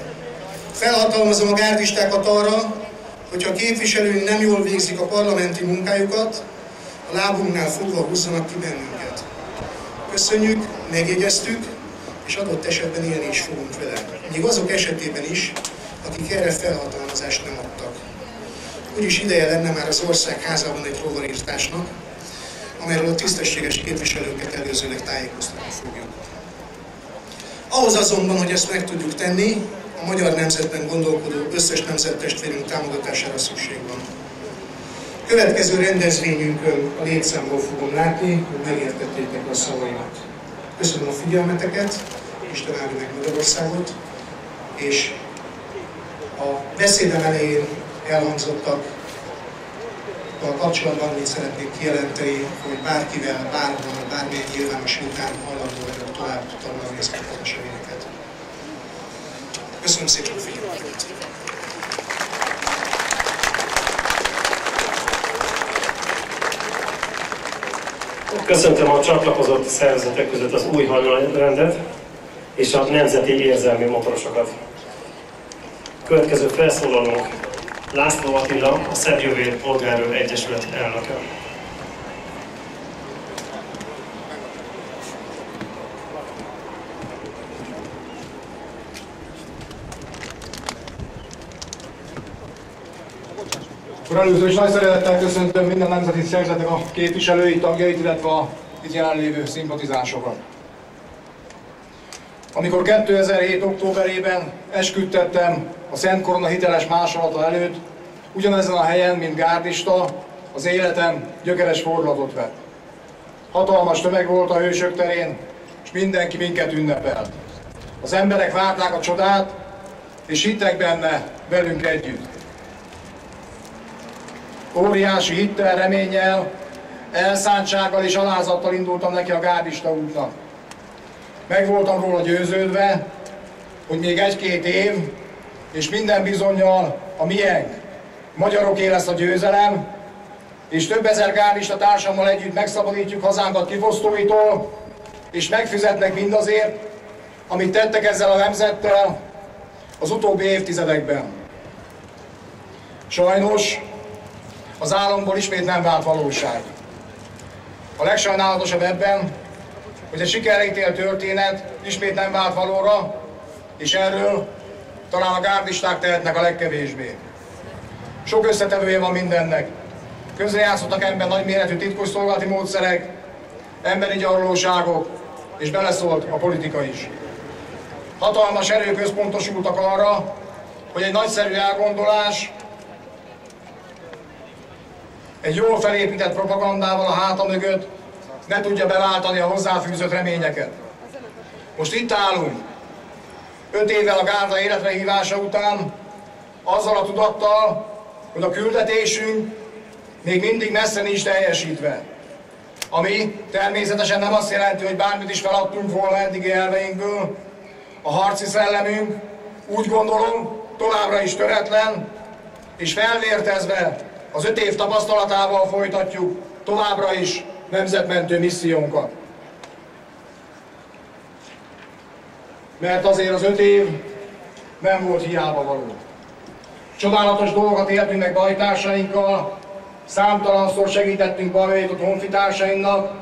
Felhatalmazom a gárdistákat arra, hogy ha képviselőink nem jól végzik a parlamenti munkájukat, a lábunknál fogva húzzanak ki bennünket. Köszönjük, megjegyeztük, és adott esetben élni is fogunk vele. Még azok esetében is, akik erre felhatalmazást nem adtak. Úgyis ideje lenne már az ország házában egy rovarírtásnak, amelyről a tisztességes képviselőket előzőleg tájékoztatni fogjuk. Ahhoz azonban, hogy ezt meg tudjuk tenni, a magyar nemzetben gondolkodó összes nemzettestvérünk támogatására szükség van. Következő rendezvényünkön a létszámból fogom látni, hogy megértettétek a szavaimat. Köszönöm a figyelmeteket, Isten áldja meg Magyarországot, és A beszédem elején elhangzottak a kapcsolatban annyit szeretnék kijelenteni, hogy bárkivel, bárhol, bármilyen nyilvános vitán hajlandó vagyok tovább tanulni ezeket a eseményeket. Köszönöm szépen a figyelmet! Köszöntöm a csatlakozott szervezetek között az új hajnalrendet és a nemzeti érzelmi motorosokat. Következő felszólalónk László Attila, a Szebb Polgárőr Egyesület elnöke. Először is nagy szeretettel köszöntöm minden nemzeti szervezetek a képviselői, tagjait, illetve a itt jelenlévő szimpatizánsokat. Amikor 2007. októberében esküdtettem a Szent Korona hiteles másolata előtt, ugyanezen a helyen, mint gárdista, az életem gyökeres fordulatot vett. Hatalmas tömeg volt a hősök terén, és mindenki minket ünnepelt. Az emberek várták a csodát, és hittek benne velünk együtt. Óriási hittel, reménnyel, elszántsággal és alázattal indultam neki a gárdista útnak. Meg voltam róla győződve, hogy még egy-két év, és minden bizonyal a miénk, magyaroké lesz a győzelem, és több ezer gárdista társammal együtt megszabadítjuk hazánkat kifosztóitól, és megfizetnek mindazért, amit tettek ezzel a nemzettel az utóbbi évtizedekben. Sajnos az álomból ismét nem vált valóság. A legsajnálatosabb ebben, hogy a sikerre történet ismét nem vált valóra, és erről talán a gárdisták tehetnek a legkevésbé. Sok összetevője van mindennek. Közrejátszottak ember nagyméretű titkos szolgálati módszerek, emberi gyarlóságok, és beleszólt a politika is. Hatalmas erők összpontosultak arra, hogy egy nagyszerű elgondolás, egy jól felépített propagandával a háta mögött ne tudja beváltani a hozzáfűzött reményeket. Most itt állunk, öt évvel a gárda életre hívása után, azzal a tudattal, hogy a küldetésünk még mindig messze nincs teljesítve. Ami természetesen nem azt jelenti, hogy bármit is feladtunk volna eddigi elveinkből. A harci szellemünk úgy gondolom továbbra is töretlen, és felvértezve az öt év tapasztalatával folytatjuk továbbra is nemzetmentő missziónkat. Mert azért az öt év nem volt hiába való. Csodálatos dolgokat éltünk meg bajtársainkkal, számtalanszor segítettünk balvétot honfitársainknak,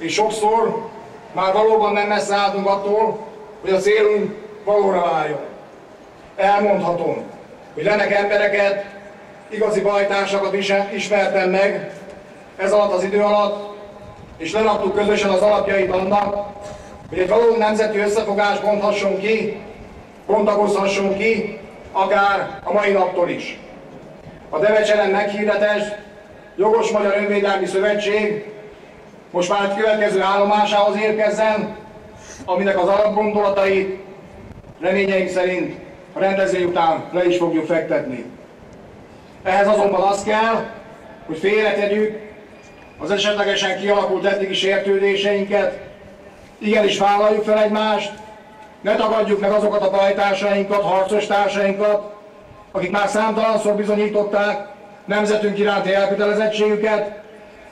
és sokszor már valóban nem messze álltunk attól, hogy a célunk valóra váljon. Elmondhatom, hogy lennek embereket, igazi bajtársakat is ismertem meg ez alatt az idő alatt, és leraktuk közösen az alapjait annak, hogy egy valódi nemzeti összefogás bonthasson ki, bontakozhasson ki, akár a mai naptól is. A Devecselen meghirdetett Jogos Magyar Önvédelmi Szövetség most már egy következő állomásához érkezzen, aminek az alapgondolatait reményeink szerint a rendezvény után le is fogjuk fektetni. Ehhez azonban az kell, hogy félretegyük az esetlegesen kialakult eddigi sértődéseinket, igenis vállaljuk fel egymást, ne tagadjuk meg azokat a bajtársainkat, harcos társainkat, akik már számtalanszor bizonyították nemzetünk iránti elkötelezettségüket,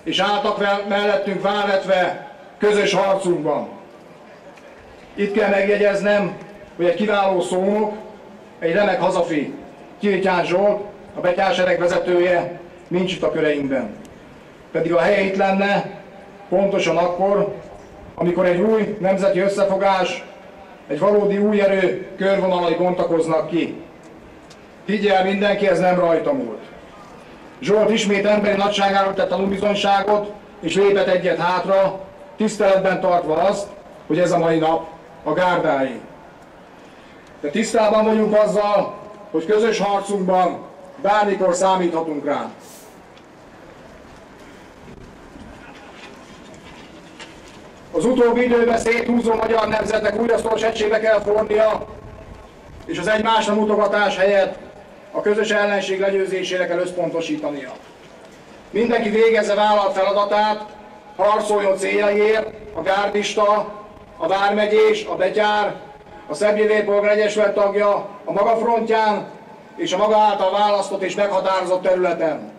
és álltak mellettünk válvetve közös harcunkban. Itt kell megjegyeznem, hogy egy kiváló szónok, egy remek hazafi, Kirtyán Zsolt, a betyársereg vezetője nincs itt a köreinkben. Pedig a helye itt lenne pontosan akkor, amikor egy új nemzeti összefogás, egy valódi új erő körvonalai bontakoznak ki. Higgye el mindenki, ez nem rajta múlt. Zsolt ismét emberi nagyságáról tett tanúbizonyságot, és lépett egyet hátra, tiszteletben tartva azt, hogy ez a mai nap a gárdái. De tisztában vagyunk azzal, hogy közös harcunkban bármikor számíthatunk rá. Az utóbbi időben széthúzó magyar nemzetnek újra szoros egységbe kell fornia, és az egymásra mutogatás helyett a közös ellenség legyőzésére kell összpontosítania. Mindenki végezze vállalt feladatát, harcoljon céljaiért, a gárdista, a vármegyés, a betyár, a Szebjévérpolgár Egyesület tagja a maga frontján és a maga által választott és meghatározott területen.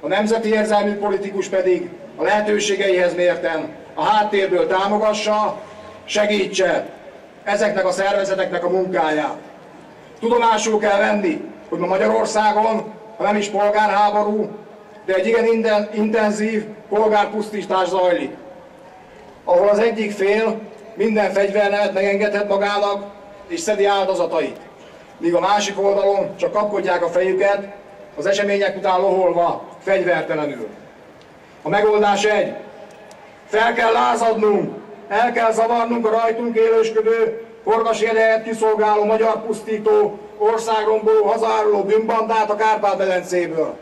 A nemzeti érzelmű politikus pedig a lehetőségeihez mérten a háttérből támogassa, segítse ezeknek a szervezeteknek a munkáját. Tudomásul kell venni, hogy ma Magyarországon, ha nem is polgárháború, de egy igen intenzív polgárpusztítás zajlik, ahol az egyik fél minden fegyvernemet megengedhet magának és szedi áldozatait, míg a másik oldalon csak kapkodják a fejüket, az események után loholva, fegyvertelenül. A megoldás egy. Fel kell lázadnunk, el kell zavarnunk a rajtunk élősködő, forgas érjeit kiszolgáló magyar pusztító, országromboló, hazáruló bűnbandát a Kárpát-medencéből.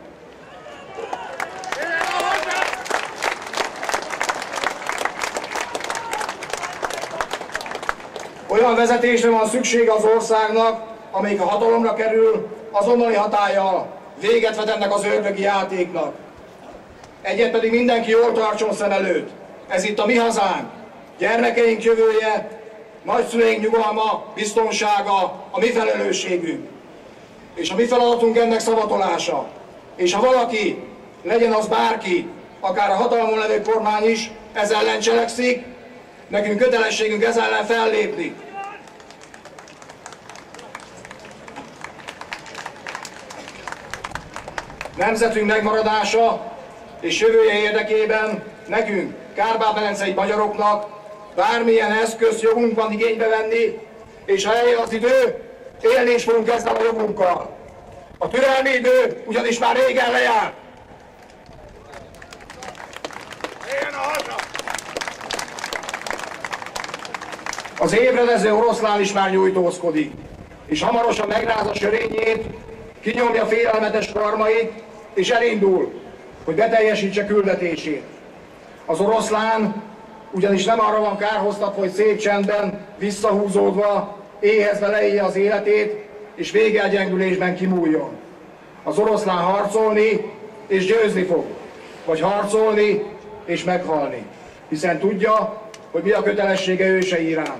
Olyan vezetésre van szüksége az országnak, amelyik a hatalomra kerül, azonnali hatája véget vet ennek az ördögi játéknak. Egyet pedig mindenki jól tartson szem előtt. Ez itt a mi hazánk, gyermekeink jövője, nagyszüleink nyugalma, biztonsága, a mi felelősségünk. És a mi feladatunk ennek szavatolása. És ha valaki, legyen az bárki, akár a hatalmon levő kormány is, ez ellen cselekszik, nekünk kötelességünk ez ellen fellépni. Nemzetünk megmaradása és jövője érdekében nekünk, Kárpát-medencei magyaroknak bármilyen eszköz jogunk van igénybe venni, és ha eljön az idő, élni is fogunk ezzel a jogunkkal. A türelmi idő ugyanis már régen lejárt. Az ébredező oroszlán is már nyújtózkodik, és hamarosan megráz a sörényét, kinyomja félelmetes karmait, és elindul, hogy beteljesítse küldetését. Az oroszlán ugyanis nem arra van kárhoztatva, hogy szép csendben, visszahúzódva, éhezve leélje az életét, és végelgyengülésben kimúljon. Az oroszlán harcolni és győzni fog, vagy harcolni és meghalni, hiszen tudja, hogy mi a kötelessége őse irán.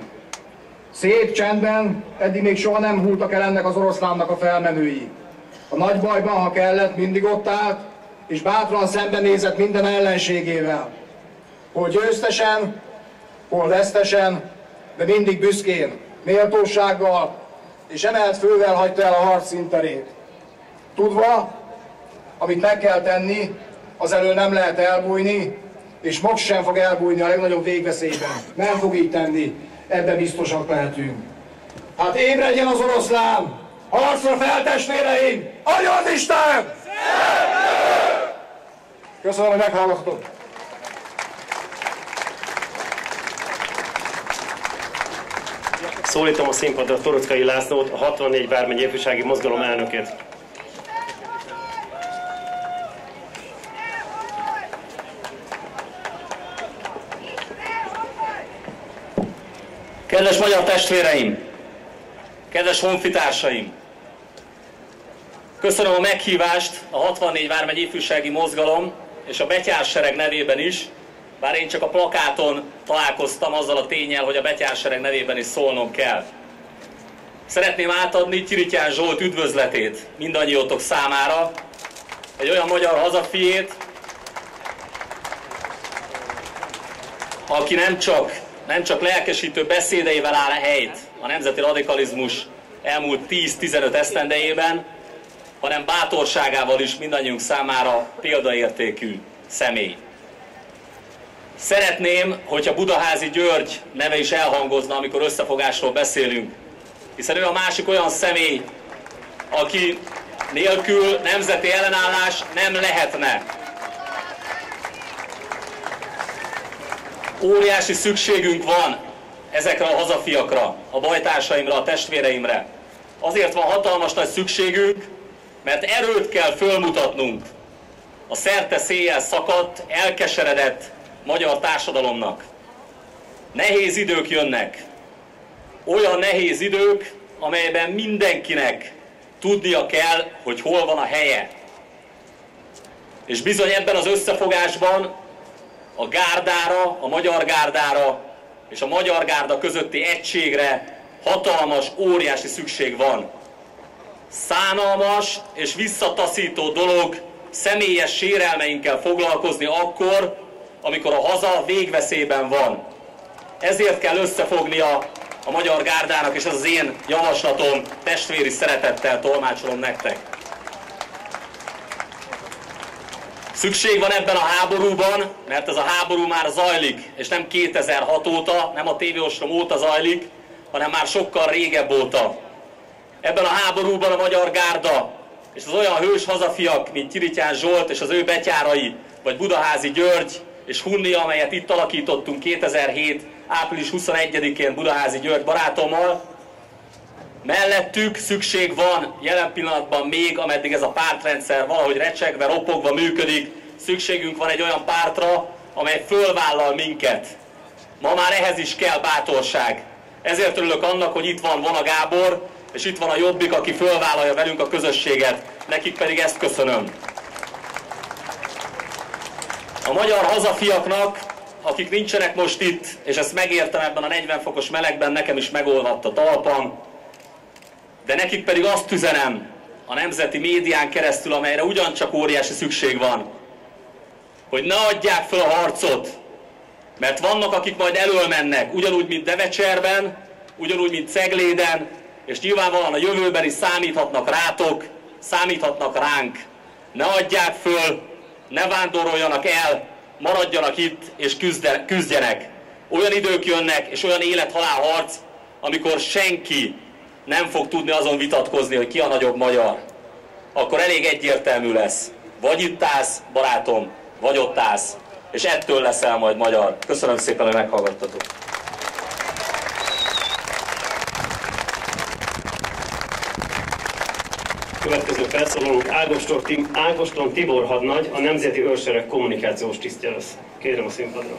Szép csendben eddig még soha nem hultak el ennek az oroszlánnak a felmenői. A nagy bajban, ha kellett, mindig ott állt, és bátran szembenézett minden ellenségével. Hol győztesen, hol vesztesen, de mindig büszkén, méltósággal és emelt fővel hagyta el a harc szinterét. Tudva, amit meg kell tenni, az elől nem lehet elbújni, és most sem fog elbújni a legnagyobb végveszélyben. Nem fog így tenni, ebben biztosak lehetünk. Hát ébredjen az oroszlán! Harcra fel, testvéreim! Adja az Isten! Köszönöm, hogy meghallgattatok. Szólítom a színpadra Torockai Lászlót, a 64 Vármegy ifjúsági mozgalom elnökét. Kedves magyar testvéreim! Kedves honfitársaim! Köszönöm a meghívást a 64 Vármegy ifjúsági mozgalom és a Betyársereg nevében is, bár én csak a plakáton találkoztam azzal a tényel, hogy a Betyársereg nevében is szólnom kell. Szeretném átadni Tirityán Zsolt üdvözletét mindannyiótok számára, egy olyan magyar hazafiét, aki nem csak, nem csak lelkesítő beszédeivel áll helyt a nemzeti radikalizmus elmúlt 10-15 esztendejében, hanem bátorságával is mindannyiunk számára példaértékű személy. Szeretném, hogyha Budaházi György neve is elhangozna, amikor összefogásról beszélünk, hiszen ő a másik olyan személy, aki nélkül nemzeti ellenállás nem lehetne. Óriási szükségünk van ezekre a hazafiakra, a bajtársaimra, a testvéreimre. Azért van hatalmas nagy szükségünk, mert erőt kell fölmutatnunk a szerte széjjel szakadt, elkeseredett magyar társadalomnak. Nehéz idők jönnek. Olyan nehéz idők, amelyben mindenkinek tudnia kell, hogy hol van a helye. És bizony ebben az összefogásban a gárdára, a magyar gárdára és a magyar gárda közötti egységre hatalmas, óriási szükség van. Szánalmas és visszataszító dolog személyes sérelmeinkkel foglalkozni akkor, amikor a haza végveszélyben van. Ezért kell összefognia a magyar gárdának, és ez az én javaslatom, testvéri szeretettel tolmácsolom nektek. Szükség van ebben a háborúban, mert ez a háború már zajlik, és nem 2006 óta, nem a tévéostrom óta zajlik, hanem már sokkal régebb óta. Ebben a háborúban a magyar gárda és az olyan hős hazafiak, mint Kirityán Zsolt és az ő betyárai, vagy Budaházi György és Hunni, amelyet itt alakítottunk 2007. április 21-én Budaházi György barátommal, mellettük szükség van jelen pillanatban még, ameddig ez a pártrendszer valahogy recsegve, ropogva működik, szükségünk van egy olyan pártra, amely fölvállal minket. Ma már ehhez is kell bátorság. Ezért örülök annak, hogy itt van Vona Gábor, és itt van a Jobbik, aki fölvállalja velünk a közösséget. Nekik pedig ezt köszönöm. A magyar hazafiaknak, akik nincsenek most itt, és ezt megértem ebben a 40 fokos melegben, nekem is megolvadt a talpam, de nekik pedig azt üzenem a nemzeti médián keresztül, amelyre ugyancsak óriási szükség van, hogy ne adják fel a harcot, mert vannak, akik majd elől mennek, ugyanúgy, mint Devecserben, ugyanúgy, mint Cegléden, és nyilvánvalóan a jövőben is számíthatnak rátok, számíthatnak ránk. Ne adják föl, ne vándoroljanak el, maradjanak itt és küzdjenek. Olyan idők jönnek, és olyan élet-halál harc, amikor senki nem fog tudni azon vitatkozni, hogy ki a nagyobb magyar. Akkor elég egyértelmű lesz. Vagy itt állsz, barátom, vagy ott állsz. És ettől leszel majd magyar. Köszönöm szépen, hogy meghallgattatok. Következő felszólalónk Ágoston, Tim, Ágoston Tibor hadnagy, a Nemzeti Őrsereg kommunikációs tisztje lesz. Kérem a színpadra.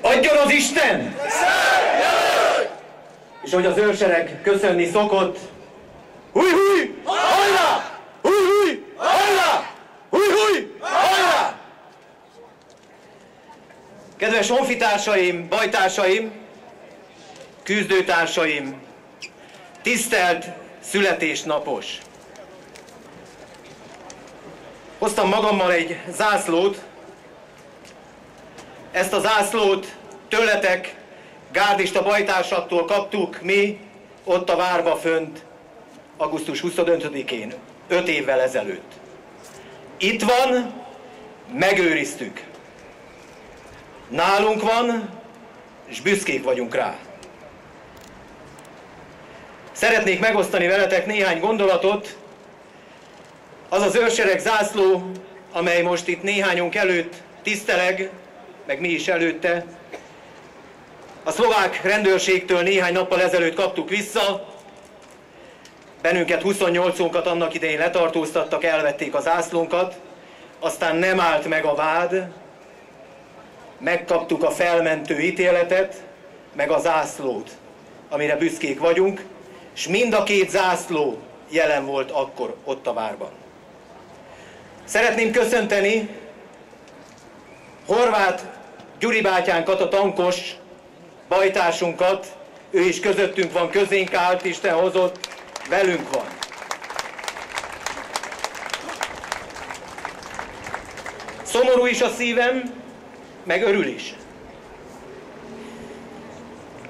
Adjon az Isten! És hogy az őrsereg köszönni szokott, húj húj! Hajrá! Húj húj! Hajrá! Húj húj! Hajrá! Kedves honfitársaim, bajtársaim, küzdőtársaim, tisztelt születésnapos! Hoztam magammal egy zászlót, ezt a zászlót tőletek, gárdista bajtársaktól kaptuk mi ott a várba fönt augusztus 25-én, 5 évvel ezelőtt. Itt van, megőriztük. Nálunk van, és büszkék vagyunk rá. Szeretnék megosztani veletek néhány gondolatot. Az az őrsereg zászló, amely most itt néhányunk előtt tiszteleg, meg mi is előtte. A szlovák rendőrségtől néhány nappal ezelőtt kaptuk vissza, bennünket 28-unkat annak idején letartóztattak, elvették az ászlónkat, aztán nem állt meg a vád, megkaptuk a felmentő ítéletet, meg a zászlót, amire büszkék vagyunk, és mind a két zászló jelen volt akkor ott a várban. Szeretném köszönteni Horváth Gyuri bátyánkat, a tankos bajtársunkat, ő is közöttünk van, közénk állt, Isten hozott, velünk van. Szomorú is a szívem, meg örül is.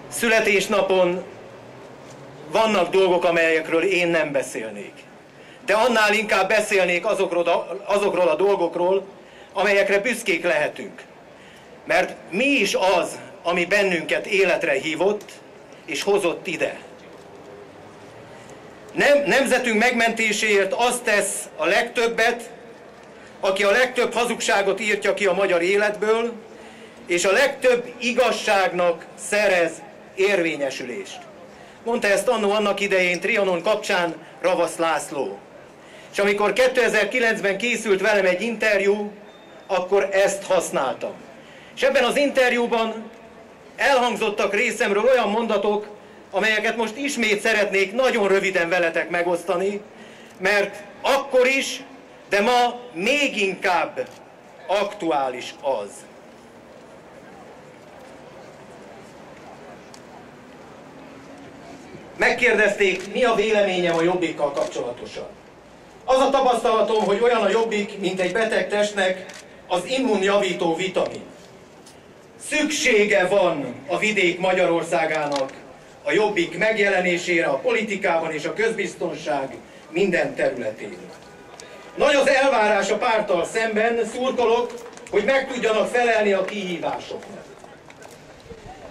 Születésnapon vannak dolgok, amelyekről én nem beszélnék. De annál inkább beszélnék azokról, azokról a dolgokról, amelyekre büszkék lehetünk. Mert mi is az, ami bennünket életre hívott, és hozott ide. Nem, nemzetünk megmentéséért azt tesz a legtöbbet, aki a legtöbb hazugságot írtja ki a magyar életből, és a legtöbb igazságnak szerez érvényesülést. Mondta ezt annó annak idején Trianon kapcsán Ravasz László. És amikor 2009-ben készült velem egy interjú, akkor ezt használtam. És ebben az interjúban elhangzottak részemről olyan mondatok, amelyeket most ismét szeretnék nagyon röviden veletek megosztani, mert akkor is, de ma még inkább aktuális az. Megkérdezték, mi a véleményem a jobbikkal kapcsolatosan. Az a tapasztalatom, hogy olyan a jobbik, mint egy beteg testnek az immunjavító vitamin. Szüksége van a vidék Magyarországának a jobbik megjelenésére a politikában és a közbiztonság minden területén. Nagy az elvárás a párttal szemben, szurkolok, hogy meg tudjanak felelni a kihívásoknak.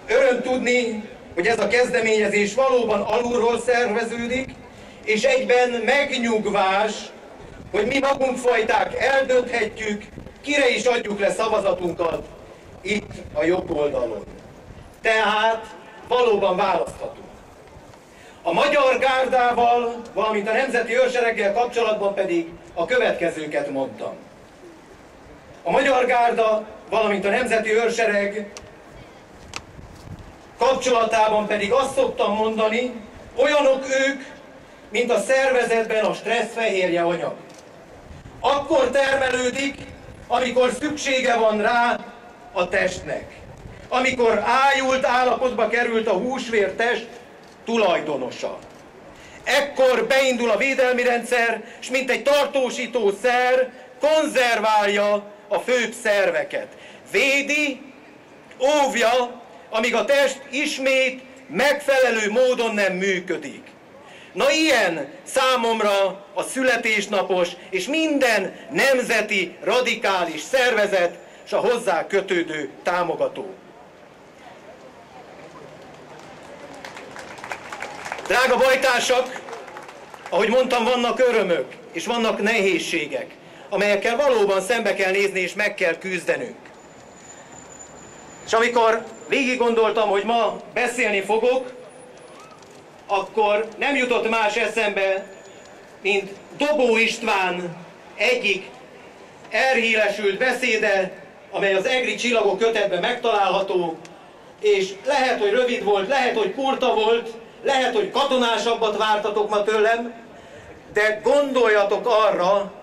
Öröm tudni, hogy ez a kezdeményezés valóban alulról szerveződik, és egyben megnyugvás, hogy mi magunk fajták eldönthetjük, kire is adjuk le szavazatunkat itt a jobb oldalon. Tehát valóban választhatunk. A magyar gárdával, valamint a nemzeti őrsereggel kapcsolatban pedig a következőket mondtam. A magyar gárda, valamint a nemzeti őrsereg kapcsolatában pedig azt szoktam mondani, olyanok ők, mint a szervezetben a stresszfehérje anyag. Akkor termelődik, amikor szüksége van rá a testnek. Amikor ájult állapotba került a húsvér test tulajdonosa. Ekkor beindul a védelmi rendszer, és mint egy tartósító szer konzerválja a főbb szerveket. Védi, óvja, amíg a test ismét megfelelő módon nem működik. Na ilyen számomra a születésnapos és minden nemzeti radikális szervezet és a hozzá kötődő támogató. Drága bajtársak, ahogy mondtam, vannak örömök és vannak nehézségek, amelyekkel valóban szembe kell nézni és meg kell küzdenünk. És amikor végig gondoltam, hogy ma beszélni fogok, akkor nem jutott más eszembe, mint Dobó István egyik elhíresült beszéde, amely az Egri Csillagok kötetben megtalálható, és lehet, hogy rövid volt, lehet, hogy kurta volt, lehet, hogy katonásabbat vártatok ma tőlem, de gondoljatok arra,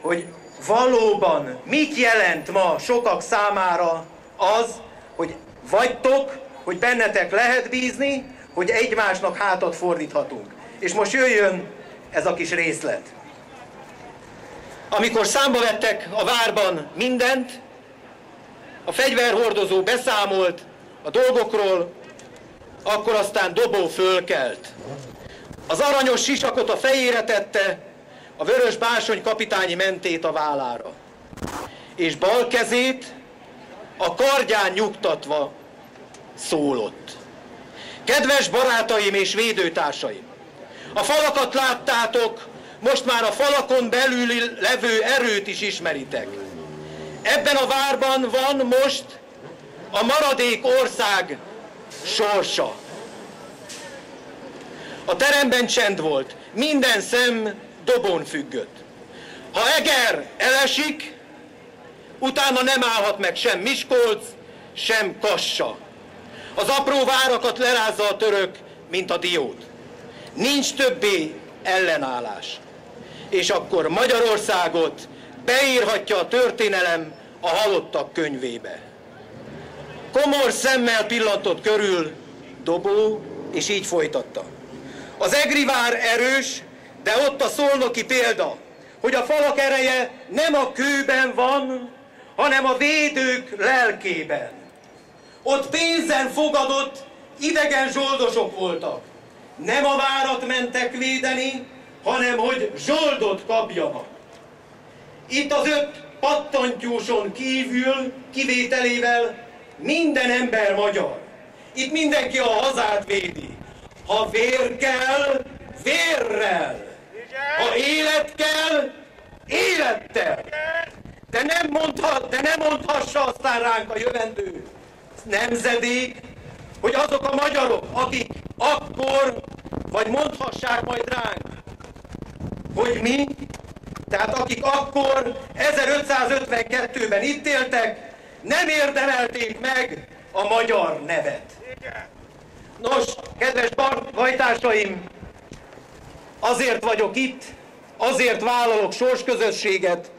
hogy valóban mit jelent ma sokak számára az, hogy vagytok, hogy bennetek lehet bízni, hogy egymásnak hátat fordíthatunk. És most jöjjön ez a kis részlet. Amikor számba vettek a várban mindent, a fegyverhordozó beszámolt a dolgokról, akkor aztán Dobó fölkelt. Az aranyos sisakot a fejére tette, a vörös básony kapitányi mentét a vállára. És bal kezét a kardján nyugtatva szólott. Kedves barátaim és védőtársaim! A falakat láttátok, most már a falakon belül levő erőt is ismeritek. Ebben a várban van most a maradék ország sorsa. A teremben csend volt, minden szem dobon függött. Ha Eger elesik, utána nem állhat meg sem Miskolc, sem Kassa. Az apró várakat lerázza a török, mint a diót. Nincs többé ellenállás. És akkor Magyarországot beírhatja a történelem a halottak könyvébe. Komor szemmel pillantott körül Dobó, és így folytatta. Az Egrivár erős, de ott a szolnoki példa, hogy a falak ereje nem a kőben van, hanem a védők lelkében. Ott pénzen fogadott idegen zsoldosok voltak. Nem a várat mentek védeni, hanem hogy zsoldot kapjanak. Itt az öt pattantyúson kívül, kivételével minden ember magyar. Itt mindenki a hazát védi. Ha vér kell, vérrel. Ha élet kell, élettel. De nem, mondhat, de nem mondhassa aztán ránk a jövendő nemzedék, hogy azok a magyarok, akik akkor, vagy mondhassák majd ránk, hogy mi, tehát akik akkor 1552-ben itt éltek, nem érdemelték meg a magyar nevet. Nos, kedves bajtársaim, azért vagyok itt, azért vállalok sorsközösséget,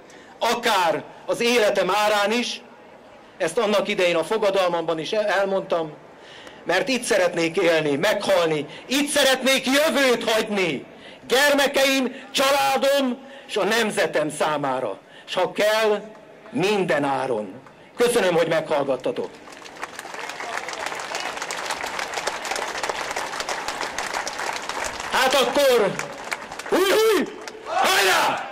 akár az életem árán is, ezt annak idején a fogadalmamban is elmondtam, mert itt szeretnék élni, meghalni, itt szeretnék jövőt hagyni, gyermekeim, családom és a nemzetem számára. És ha kell, minden áron. Köszönöm, hogy meghallgattatok. Hát akkor, húj, húj, hajrá!